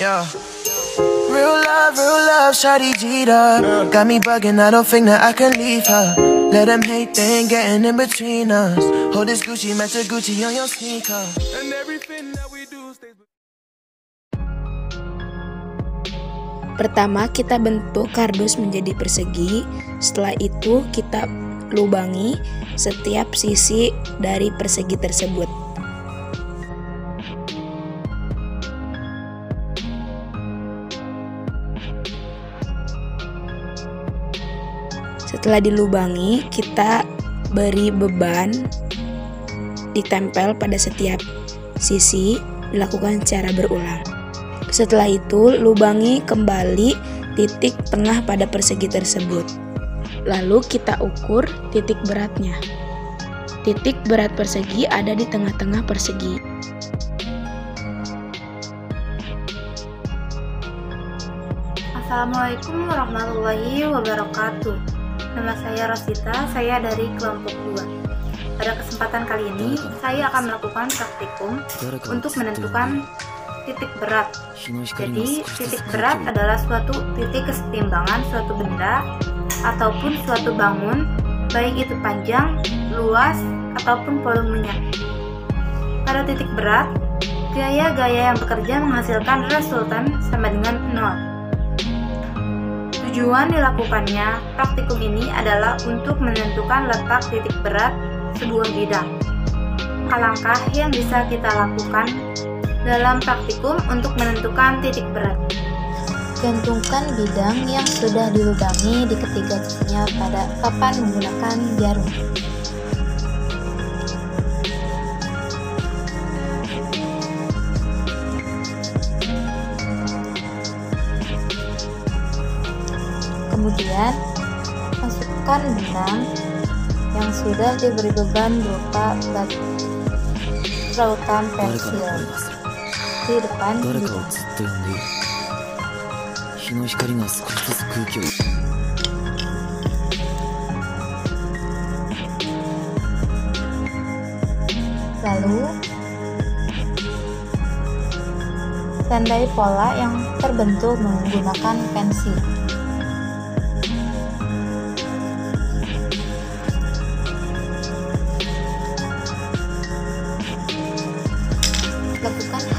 Yeah. Real love, real love, shawty Jeter. Got me bugging, I don't think that I can leave her. Let them hate, they ain't getting in between us. Hold this Gucci, match a Gucci on your sneaker. And everything that we do stays. Pertama, kita bentuk kardus menjadi persegi. Setelah itu, kita lubangi setiap sisi dari persegi tersebut. Setelah dilubangi, kita beri beban ditempel pada setiap sisi, dilakukan secara berulang. Setelah itu, lubangi kembali titik tengah pada persegi tersebut. Lalu kita ukur titik beratnya. Titik berat persegi ada di tengah-tengah persegi. Assalamualaikum warahmatullahi wabarakatuh. Nama saya Rosita, saya dari kelompok 2. Pada kesempatan kali ini, saya akan melakukan praktikum untuk menentukan titik berat. Jadi, titik berat adalah suatu titik kesetimbangan suatu benda ataupun suatu bangun, baik itu panjang, luas, ataupun volumenya. Pada titik berat, gaya-gaya yang bekerja menghasilkan resultan sama dengan nol. Tujuan dilakukannya praktikum ini adalah untuk menentukan letak titik berat sebuah bidang. Alangkah yang bisa kita lakukan dalam praktikum untuk menentukan titik berat. Gantungkan bidang yang sudah dilubangi di ketiga pada papan menggunakan jarum. Kemudian, masukkan benang yang sudah diberi beban berupa rautan pensil di depan Lalu, tandai pola yang terbentuk menggunakan pensil.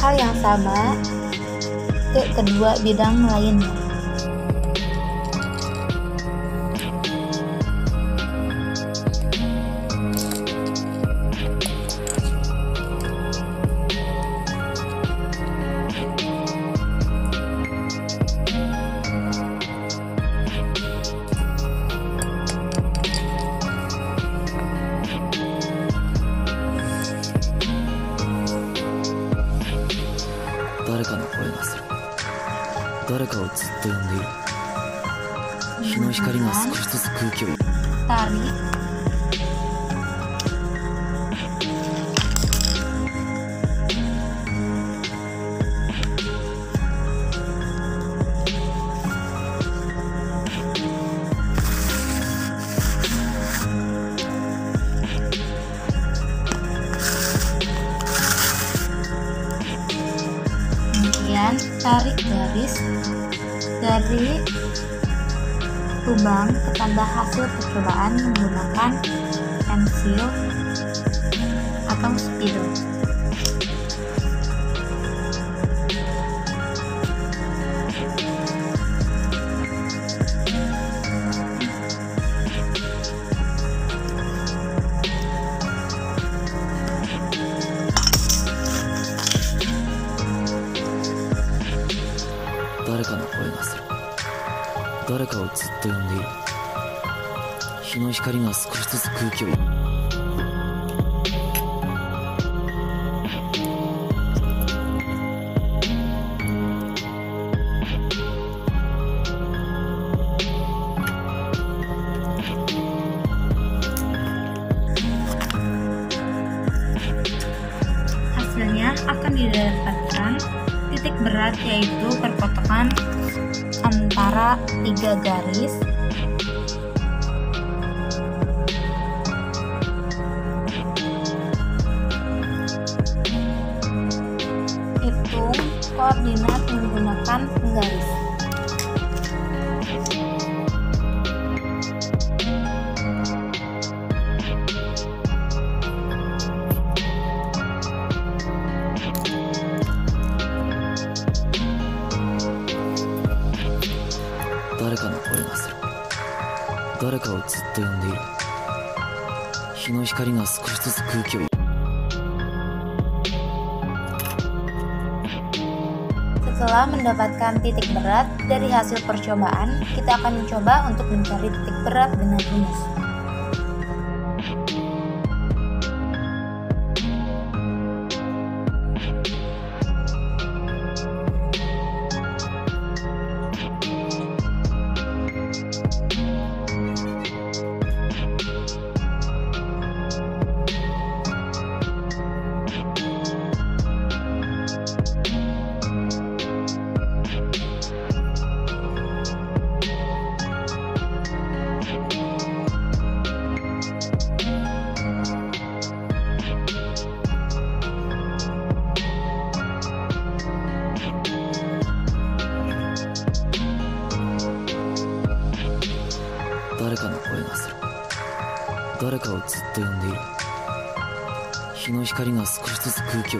Hal yang sama ke kedua bidang lainnya. Tarik tarik garis. Dari lubang ke tanda hasil percobaan menggunakan pensil atau spidol. Hasilnya akan didapatkan titik berat yaitu perpotongan antara tiga garis って呼んでいる日の光が少しずつ空気を Setelah mendapatkan titik berat dari hasil percobaan, kita akan mencoba untuk mencari titik berat dengan jenis. 誰かをずっと呼んでいる。日の光が少しずつ空気を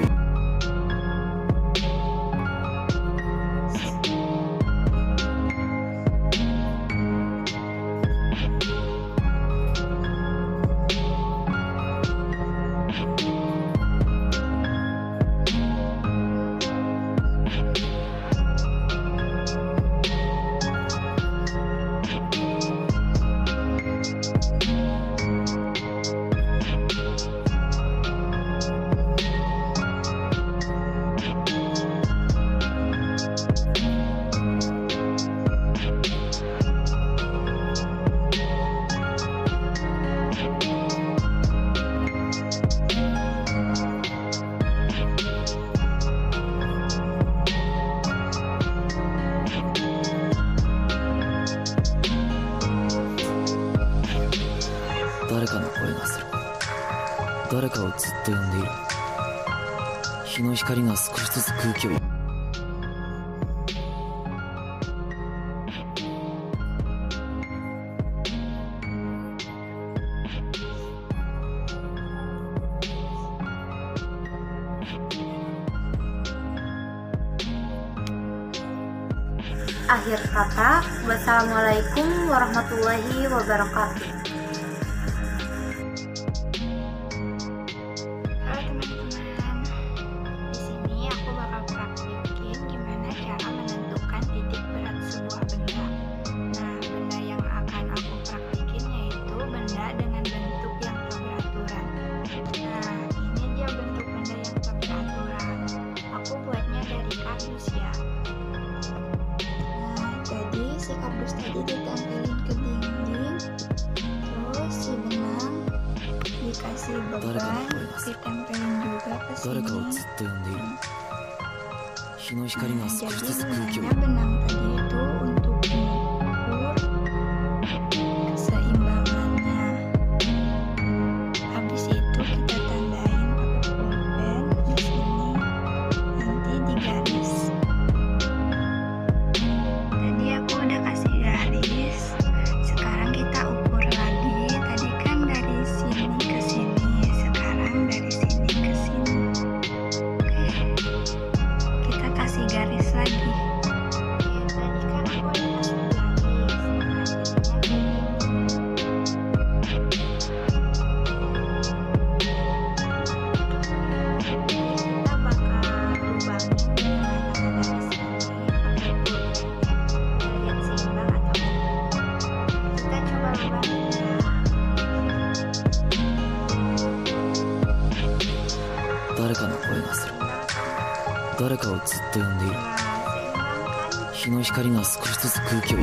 誰かをずっと呼んでいる日の光が少しずつ空気を Akhir kata, wassalamualaikum warahmatullahi wabarakatuh. 誰かをずっと呼んでいる。日の光が少しずつ空気を。誰かをずっと呼んでいる。日の光が少しずつ空気を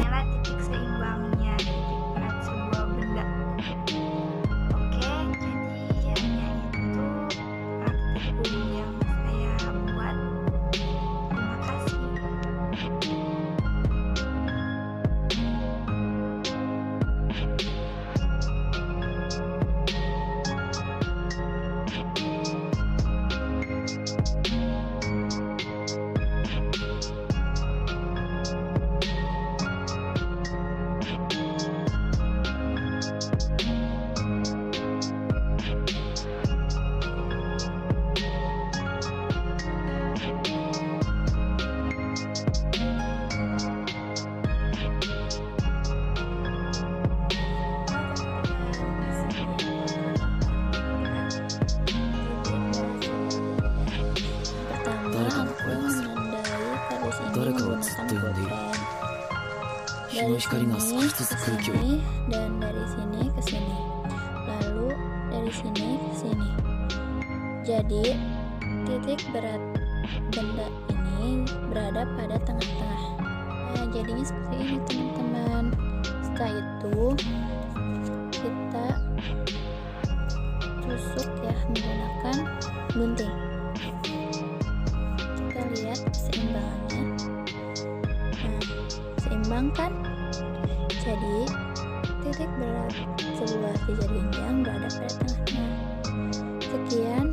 dari sini ke sini dan dari sini ke sini. Lalu dari sini ke sini. Jadi titik berat benda ini berada pada tengah-tengah. Nah jadinya seperti ini teman-teman. Setelah itu kita tusuk ya menggunakan gunting kita lihat keseimbangannya kan jadi titik berat sebuah kejadian yang berada pada tengahnya sekian